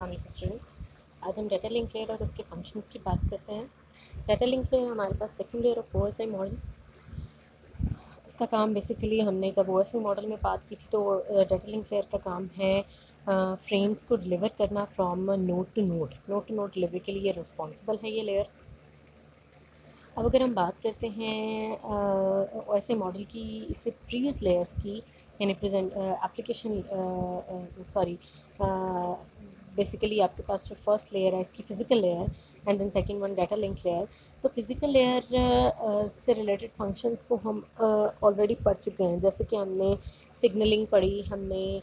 Students आज हम data link layer और उसके फ़ंक्शंस की बात करते हैं। डाटा लिंक लेयर हमारे पास second layer of O model इसका काम बेसिकली हमने जब ओ एस मॉडल में बात की थी तो डाटा लिंक लेयर का काम है फ्रेम्स को डिलीवर करना from node to node node to node delivery के लिए रिस्पॉन्सिबल है ये लेयर अब अगर हम बात करते हैं ओ एस मॉडल की इससे प्रीवियस लेयर्स की, यानी प्रेजेंट एप्लीकेशन सॉरी बेसिकली आपके पास जो फ़र्स्ट लेयर है, इसकी physical layer and then second one data link layer तो फ़िज़िकल लेयर से रिलेटेड फ़ंक्शंस को हम ऑलरेडी पढ़ चुके हैं। जैसे कि हमने सिग्नलिंग पढ़ी, हमने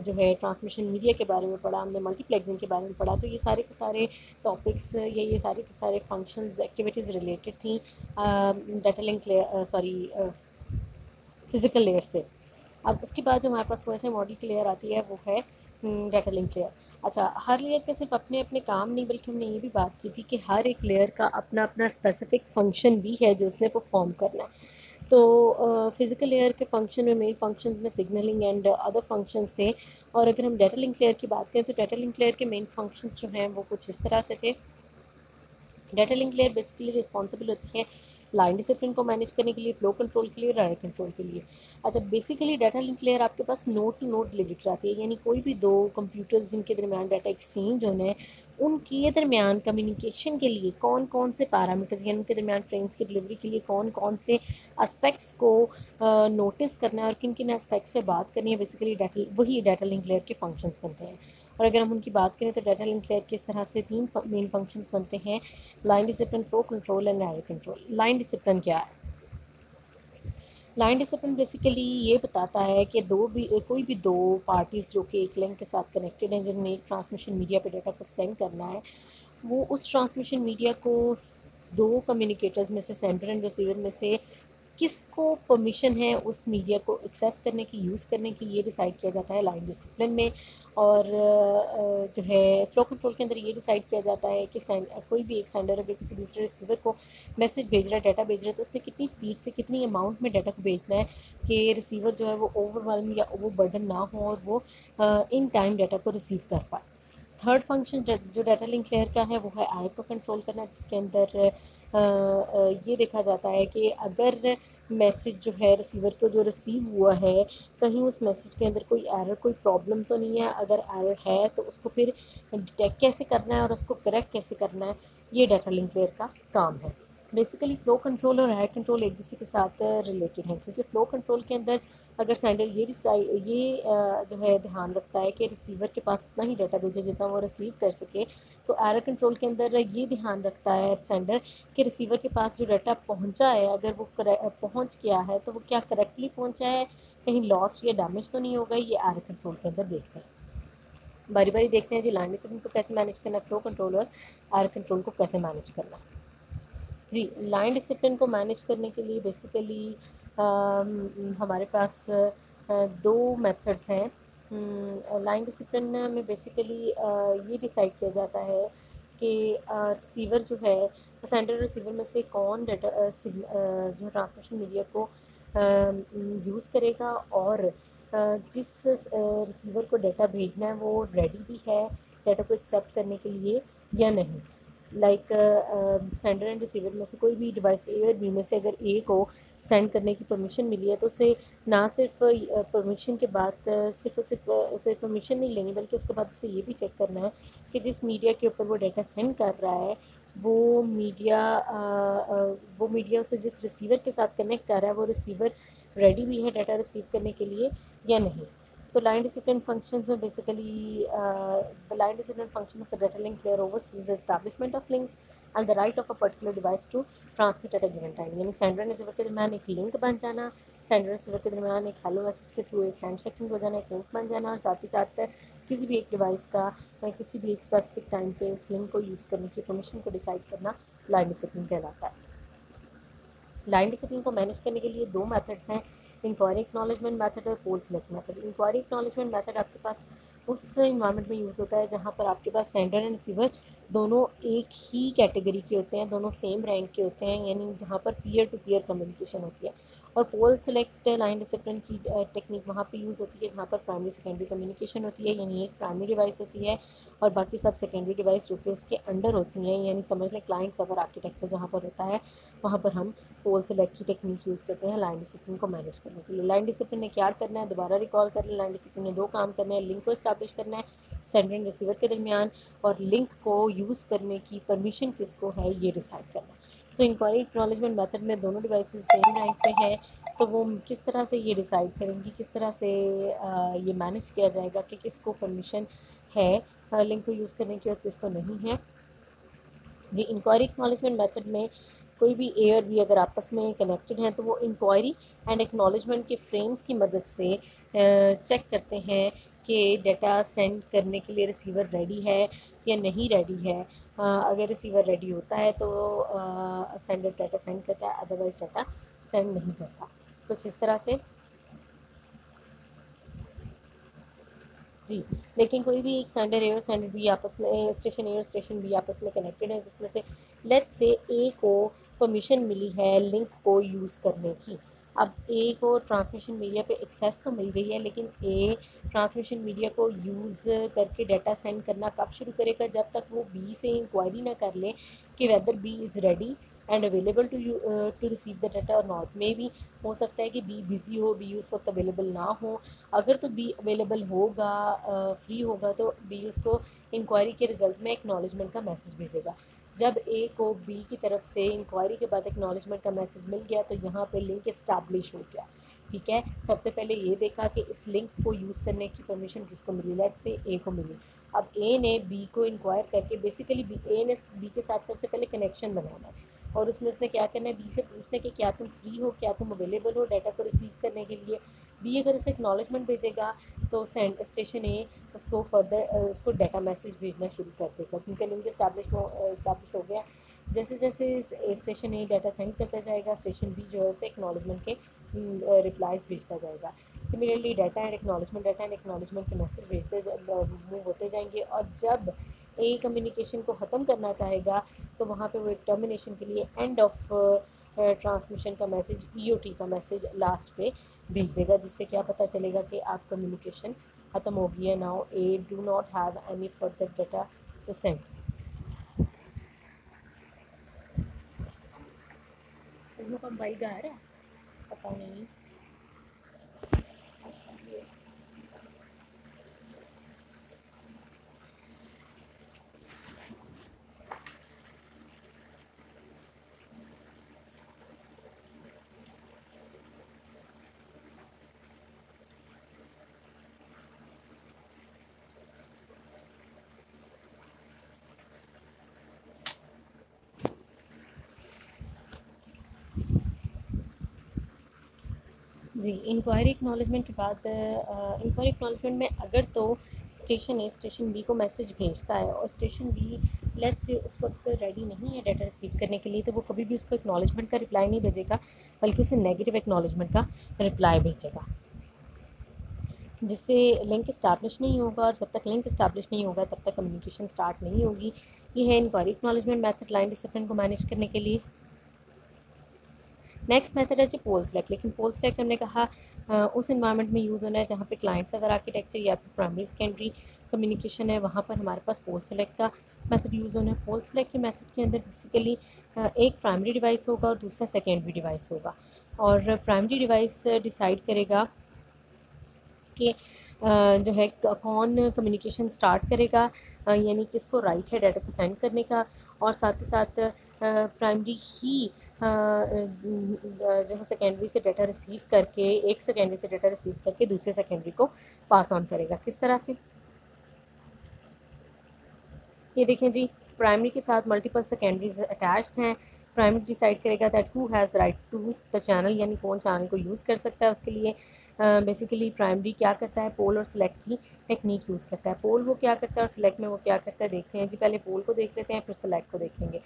जो है ट्रांसमिशन मीडिया के बारे में पढ़ा, हमने मल्टीप्लेक्सिंग के बारे में पढ़ा। तो ये सारे के सारे टॉपिक्स या ये सारे के सारे फ़ंक्शंस एक्टिविटीज़ रिलेटेड थी data link layer sorry physical layer से। अब उसके बाद जो हमारे पास कोई से मॉडल की लेयर आती है, वो है डाटा लिंक लेयर अच्छा हर लेयर के सिर्फ़ अपने अपने काम नहीं, बल्कि हमने ये भी बात की थी कि हर एक लेयर का अपना अपना स्पेसिफिक फ़ंक्शन भी है जो उसने परफॉर्म करना है. तो फ़िज़िकल लेयर के फ़ंक्शन में मेन फ़ंक्शन में सिग्नलिंग एंड अदर फ़ंक्शंस थे. और अगर हम डाटा लिंक लेयर की बात करें तो डाटा लिंक लेयर के मेन फ़ंक्शंस जो हैं, वो कुछ इस तरह से थे. Data link layer basically responsible होती है लाइन डिसिप्लिन को मैनेज करने के लिए फ्लो कंट्रोल के लिए राइट कंट्रोल के लिए. अच्छा बेसिकली डाटा लिंक लेयर आपके पास नोट टू नोट डिलीवरी कराती है, यानी कोई भी दो कंप्यूटर्स जिनके दरमियान डाटा एक्सचेंज होना है, उनके दरमियान कम्युनिकेशन के लिए कौन कौन से पैरामीटर्स यानी उनके दरमियान फ्रेम्स की डिलीवरी के लिए कौन कौन से एस्पेक्ट्स को नोटिस करना है और किन किन एस्पेक्ट्स पे बात करनी है बेसिकली डाटा वही डाटा लिंक लेयर के फ़ंक्शंस बनते हैं। और अगर हम उनकी बात करें तो डाटा लिंक लेयर किस तरह से तीन मेन फ़ंक्शंस बनते हैं line discipline flow control and error control line discipline क्या है? लाइन डिसिप्लिन बेसिकली ये बताता है कि दो भी, कोई भी दो पार्टीज़ जो कि एक लिंक के साथ कनेक्टेड हैं जिनमें एक ट्रांसमिशन मीडिया पे डाटा को सेंड करना है, वो उस ट्रांसमिशन मीडिया को दो कम्युनिकेटर्स में से सेंडर एंड रिसीवर में से किसको परमिशन है उस मीडिया को एक्सेस करने की यूज़ करने की, ये डिसाइड किया जाता है लाइन डिसिप्लिन में। और जो है फ्लो कंट्रोल के अंदर ये डिसाइड किया जाता है कि कोई भी एक सेंडर अगर किसी दूसरे रिसीवर को मैसेज भेज रहा है डाटा भेज रहा है तो उसने कितनी स्पीड से कितनी अमाउंट में डाटा को भेजना है कि रिसीवर जो है वो ओवरवेलम या ओवर बर्डन ना हो और वो इन टाइम डाटा को रिसीव कर पाए। थर्ड फ़ंक्शन जो डाटा लिंक लेयर का है, वो है आई को कंट्रोल करना, जिसके अंदर ये देखा जाता है कि अगर मैसेज जो है रिसीवर को जो रिसीव हुआ है, कहीं उस मैसेज के अंदर कोई एरर कोई प्रॉब्लम तो नहीं है। अगर एरर है तो उसको फिर डिटेक्ट कैसे करना है और उसको करेक्ट कैसे करना है, ये डाटा लिंक लेयर का काम है। बेसिकली फ्लो कंट्रोल और एयर कंट्रोल एक दूसरे के साथ रिलेटेड हैं, क्योंकि फ़्लो कंट्रोल के अंदर अगर सेंडर ये ये जो है ध्यान रखता है कि रिसीवर के पास इतना ही डाटा भेजे जितना वो रिसीव कर सके तो एरर कंट्रोल के अंदर ये ध्यान रखता है सेंडर कि रिसीवर के पास जो डाटा पहुँचा है, अगर वो पहुँच गया है तो वो क्या करेक्टली पहुँचा है? कहीं लॉस या डैमेज तो नहीं होगा, ये एरर कंट्रोल के अंदर देखते हैं। बारी बारी देखते हैं जी डिसिप्लिन को कैसे मैनेज करना फ्लो कंट्रोल और एयर कंट्रोल को कैसे मैनेज करना। जी लाइन डिसिप्लिन को मैनेज करने के लिए बेसिकली हमारे पास दो मेथड्स हैं। लाइन डिसिप्लिन में बेसिकली ये डिसाइड किया जाता है कि रिसीवर जो है सेंडर रिसीवर में से कौन डेटा जो ट्रांसमिशन मीडिया को यूज़ करेगा और जिस रिसीवर को डाटा भेजना है, वो रेडी भी है डाटा को एक्सेप्ट करने के लिए या नहीं। लाइक सेंडर एंड रिसीवर में से कोई भी डिवाइस ए और बी में से अगर ए को सेंड करने की परमिशन मिली है तो उसे ना सिर्फ़ परमिशन के बाद सिर्फ़ सिर्फ़ उसे परमिशन नहीं लेनी, बल्कि उसके बाद उसे ये भी चेक करना है कि जिस मीडिया के ऊपर वो डाटा सेंड कर रहा है, वो मीडिया वो मीडिया उसे जिस रिसीवर के साथ कनेक्ट कर रहा है, वो रिसीवर रेडी भी है डाटा रिसीव करने के लिए या नहीं। तो लाइन डिसिप्लिन फ़ंक्शंस में basically the line discipline function of the data link oversees is the establishment of links and the right of a particular device to transmit at a given time यानी sender receiver के दरमियान एक link बन जाना sender receiver के दरमियान एक hello message के थ्रू एक हैंड शेकिंग हो जाना, एक लिंक बन जाना, और साथ ही साथ किसी भी एक डिवाइस का या किसी भी एक स्पेसिफिक टाइम पे उस लिंक को यूज़ करने की परमिशन को डिसाइड करना लाइन डिसिप्लिन कहलाता है। लाइन डिसिप्लिन को मैनेज करने के लिए दो मेथड्स हैं। इंक्वायरी एक्नॉलेजमेंट मैथड और poll select method inquiry acknowledgement method आपके पास उस इन्वायरमेंट में यूज़ होता है जहाँ पर आपके पास सेंडर एंड रिसीवर दोनों एक ही कैटेगरी के होते हैं, दोनों सेम रैंक के होते हैं, यानी जहाँ पर पीयर टू पीयर कम्युनिकेशन होती है। और पोल सेलेक्ट लाइन डिसिप्लिन की टेक्निक वहाँ पे यूज़ होती है, जहाँ पर प्राइमरी सेकेंडरी कम्युनिकेशन होती है, यानी एक प्राइमरी डिवाइस होती है और बाकी सब सेकेंडरी डिवाइस जो कि उसके अंडर होती हैं, यानी समझ लें क्लाइंट सर्वर आर्किटेक्चर जहाँ पर होता है, वहाँ पर हम पोल सेलेक्ट की टेक्निक यूज़ करते हैं लाइन डिसिप्लिन को मैनेज करने के लिए। लाइन डिसिप्लिन ने क्या करना है? दोबारा रिकॉल करना है लाइन डिसिप्लिन ने दो काम करने हैं लिंक को इस्टेब्लिश करना है सेंडर एंड रिसीवर के दरमियान और लिंक को यूज़ करने की परमिशन किसको है, ये डिसाइड करना है। सो इंक्वायरी एक्नॉलेजमेंट मेथड में दोनों डिवाइस सेम रैंक पे है तो वो किस तरह से ये डिसाइड करेंगी? किस तरह से ये मैनेज किया जाएगा कि किसको परमिशन है लिंक को यूज़ करने की और किसको नहीं है? जी इंक्वायरी एक्नॉलेजमेंट मेथड में कोई भी ए और बी अगर आपस में कनेक्टेड हैं तो वो इंक्वायरी एंड एक्नॉलेजमेंट के फ्रेम्स की मदद से चेक करते हैं कि डाटा सेंड करने के लिए रिसीवर रेडी है या नहीं रेडी है? अगर रिसीवर रेडी होता है तो सेंडर डाटा सेंड करता है अदरवाइज़ डाटा सेंड नहीं करता। कुछ इस तरह से। जी, लेकिन कोई भी एक सेंडर ए और सेंडर बी आपस में स्टेशन ए और स्टेशन बी आपस में कनेक्टेड है, जिसमें से लेट से ए को परमिशन मिली है लिंक को यूज़ करने की। अब ए को ट्रांसमिशन मीडिया पे एक्सेस तो मिल गई है लेकिन ए ट्रांसमिशन मीडिया को यूज़ करके डाटा सेंड करना कब शुरू करेगा? जब तक वो बी से इंक्वायरी ना कर ले कि whether B is ready and available to you to receive the data और नॉट में भी हो सकता है कि बी बिज़ी हो बी उस वक्त अवेलेबल ना हो। अगर तो बी अवेलेबल होगा फ्री uh, होगा तो बी उसको इंक्वायरी के रिज़ल्ट में एक्नॉलेजमेंट का मैसेज भेजेगा। जब ए को बी की तरफ़ से इंक्वायरी के बाद एक्नॉलेजमेंट का मैसेज मिल गया तो यहाँ पे लिंक इस्टेब्लिश हो गया। ठीक है? सबसे पहले ये देखा कि इस लिंक को यूज़ करने की परमिशन किसको मिली? लेट से ए को मिली। अब ए ने बी को इंक्वायर करके बेसिकली बी ए ने बी के साथ सबसे पहले कनेक्शन बनाना है। और उसमें उसने क्या करना है? बी से पूछना कि क्या तुम फ्री हो? क्या तुम अवेलेबल हो डाटा को रिसीव करने के लिए? बी अगर उसे एक्नॉलेजमेंट भेजेगा तो सेंड स्टेशन ए उसको फर्दर उसको डाटा मैसेज भेजना शुरू कर देगा। क्योंकि लिंक इस्टेब्लिश इस्टेब्लिश हो गया। जैसे जैसे स्टेशन ए डाटा सेंड करता जाएगा स्टेशन बी जो है उसे एक्नॉलेजमेंट के रिप्लाइज भेजता जाएगा। Similarly data and acknowledgement data and acknowledgement के मैसेज भेजते मूव होते जाएँगे। और जब ए कम्युनिकेशन को ख़त्म करना चाहेगा तो वहाँ पे वो एक टर्मिनेशन के लिए एंड ऑफ़ ट्रांसमिशन का मैसेज ईओटी का मैसेज लास्ट पे भेज देगा, जिससे क्या पता चलेगा कि आप कम्युनिकेशन ख़त्म हो गई है now A do not have any further data to send घर है पता नहीं। जी इंक्वायरी एक्नॉलेजमेंट के बाद इंक्वायरी एक्नॉलेजमेंट में अगर तो स्टेशन ए स्टेशन बी को मैसेज भेजता है और स्टेशन बी लेट से उस वक्त रेडी नहीं है डाटा रिसीव करने के लिए तो वो कभी भी उसको एक्नॉलेजमेंट का रिप्लाई नहीं भेजेगा, बल्कि उसे नेगेटिव एक्नॉलेजमेंट का रिप्लाई भेजेगा। जिससे लिंक इस्टेब्लिश नहीं होगा और जब तक लिंक इस्टेब्लिश नहीं होगा, तब तक कम्युनिकेशन स्टार्ट नहीं होगी। ये है inquiry acknowledgement method line discipline को मैनेज करने के लिए। नेक्स्ट मेथड है जी पोल सेलेक्ट लेकिन पोल सेलेक्ट हमने कहा आ, उस इन्वायरमेंट में यूज़ होना है जहाँ पे क्लाइंट्स अगर आर्किटेक्चर या फिर प्राइमरी सेकेंडरी कम्युनिकेशन है वहाँ पर हमारे पास पोल सेलेक्ट का मेथड यूज़ होना है। पोल सेलेक्ट के मेथड के अंदर बेसिकली एक प्राइमरी डिवाइस होगा और दूसरा सेकेंडरी डिवाइस होगा। और प्राइमरी डिवाइस डिसाइड करेगा कि जो है कौन कम्युनिकेशन स्टार्ट करेगा यानी किसको राइट है डाटा को सेंड करने का। और साथ ही साथ प्राइमरी ही जो है सेकेंडरी से डाटा रिसीव करके एक सेकेंडरी से डाटा रिसीव करके दूसरे सेकेंडरी को पास ऑन करेगा। किस तरह से? ये देखें जी प्राइमरी के साथ मल्टीपल सेकेंडरीज अटैच्ड हैं। प्राइमरी डिसाइड करेगा that who has right to the channel यानी कौन चैनल को यूज़ कर सकता है उसके लिए। बेसिकली uh, प्राइमरी क्या करता है? पोल और सिलेक्ट की टेक्निक यूज़ करता है। पोल वो क्या करता है और सिलेक्ट में वो क्या करता है? देखते हैं जी पहले पोल को देख लेते हैं फिर सिलेक्ट को देखेंगे।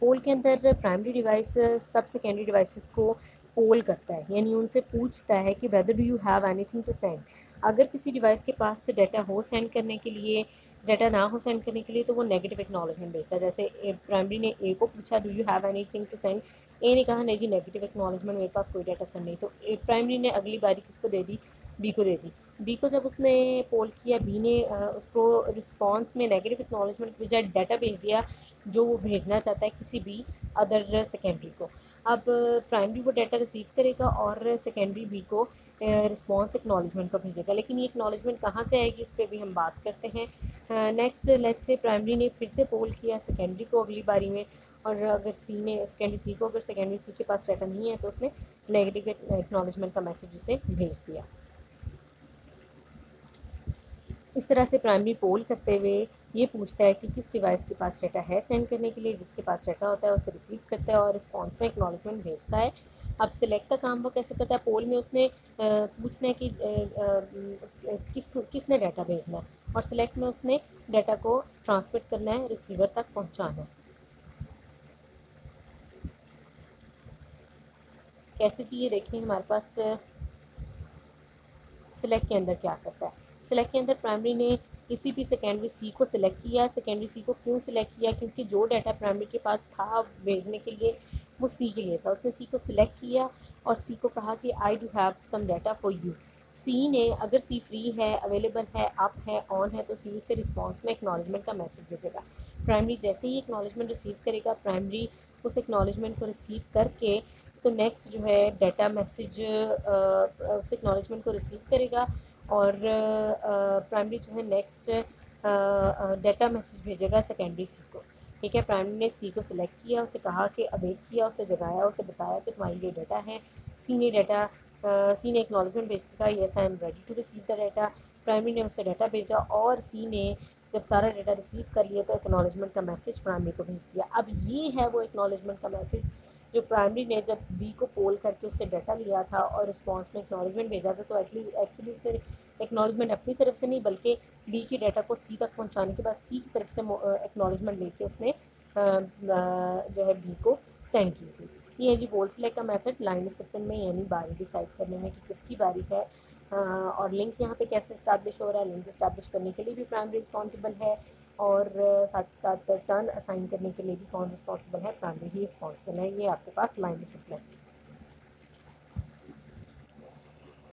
पोल के अंदर प्राइमरी डिवाइस सब सेकेंडरी डिवाइसेस को पोल करता है। यानी उनसे पूछता है कि whether do you have anything to send अगर किसी डिवाइस के पास से डाटा हो सेंड करने के लिए डाटा ना हो सेंड करने के लिए तो वो नेगेटिव एक्नॉलेजमेंट भेजता है। जैसे प्राइमरी ने ए को पूछा do you have anything to send A ने कहा, नहीं जी नेगेटिव एक्नॉलेजमेंट मेरे पास कोई डाटा सेंड नहीं। तो प्राइमरी ने अगली बारी किसको दे दी? बी को दे दी। बी को जब उसने पोल किया बी ने उसको रिस्पॉन्स में नेगेटिव एक्नॉलेजमेंट के बजाय डाटा भेज दिया जो वो भेजना चाहता है किसी भी अदर सेकेंडरी को। अब प्राइमरी वो डाटा रिसीव करेगा और सेकेंडरी बी को रिस्पॉन्स एक्नॉलेजमेंट को भेजेगा। लेकिन ये एक्नॉलेजमेंट कहाँ से आएगी, इस पर भी हम बात करते हैं। नेक्स्ट लेट से प्राइमरी ने फिर से पोल किया सेकेंडरी को अगली बारी में और अगर सी ने सेकेंडरी सी को, अगर सेकेंडरी सी के पास डाटा नहीं है तो उसने नेगेटिव एक्नॉलेजमेंट का मैसेज उसे भेज दिया। इस तरह से प्राइमरी पोल करते हुए ये पूछता है कि किस डिवाइस के पास डाटा है सेंड करने के लिए, जिसके पास डाटा होता है, उसे रिसीव करता है और रिस्पॉन्स में एक्नॉलेजमेंट भेजता है। अब सिलेक्ट का काम वो कैसे करता है? पोल में उसने पूछना है कि किस, किसने डाटा भेजना है और सिलेक्ट में उसने डाटा को ट्रांसमिट करना है रिसीवर तक पहुंचाना है। कैसे जी ये देखें हमारे पास सिलेक्ट के अंदर क्या करता है। सिलेक्ट के अंदर प्राइमरी ने किसी भी सेकेंडरी सी को सिलेक्ट किया सेकेंडरी सी को क्यों सिलेक्ट किया? क्योंकि जो डाटा प्राइमरी के पास था भेजने के लिए, वो सी के लिए था। उसने सी को सिलेक्ट किया और सी को कहा कि I do have some data for you C ने, अगर सी फ्री है अवेलेबल है अप है ऑन है तो सी उसके रिस्पॉन्स में एक्नॉलेजमेंट का मैसेज भेजेगा। प्राइमरी जैसे ही एक्नॉलेजमेंट रिसीव करेगा प्राइमरी उस एक्नॉलेजमेंट को रिसीव करके तो नेक्स्ट जो है डाटा मैसेज उस एक्नॉलेजमेंट को रिसीव करेगा। और प्राइमरी जो है नेक्स्ट डेटा मैसेज भेजेगा सेकेंडरी सी को। ठीक है? प्राइमरी ने सी को सिलेक्ट किया, उसे कहा कि अवेट किया, उसे जगाया, उसे बताया कि तुम्हारे लिए डाटा है। सी ने डाटा सी ने एक्नॉलेजमेंट भेज दिया yes I am ready to receive the data primary ने उसे डाटा भेजा और सी ने जब सारा डाटा रिसीव कर लिया तो एक्नॉलेजमेंट का मैसेज प्राइमरी को भेज दिया। अब ये है वो एक्नॉलेजमेंट का मैसेज जो प्राइमरी ने जब बी को पोल करके उससे डाटा लिया था और रिस्पॉन्स में एक्नॉलेजमेंट भेजा था तो एक्चुअली उसने एक्नॉलेजमेंट अपनी तरफ़ से नहीं, बल्कि बी की डाटा को सी तक पहुँचाने के बाद सी की तरफ़ से एक्नॉलेजमेंट लेके उसने जो है बी को सेंड की थी। ये है जी बोल सिलेक्ट का मेथड लाइन डिसिप्लिन में, यानी बारी डिसाइड करने में कि किसकी बारी है। और लिंक यहाँ पे कैसे इस्टेब्लिश हो रहा है? लिंक इस्टेब्लिश करने के लिए भी प्राइमरी रिस्पॉन्सिबल है। और साथ ही साथ टर्न असाइन करने के लिए भी कौन रिस्पॉन्सिबल है? प्राइमरी ही रिस्पॉन्सिबल है। ये आपके पास लाइन डिसिप्लिन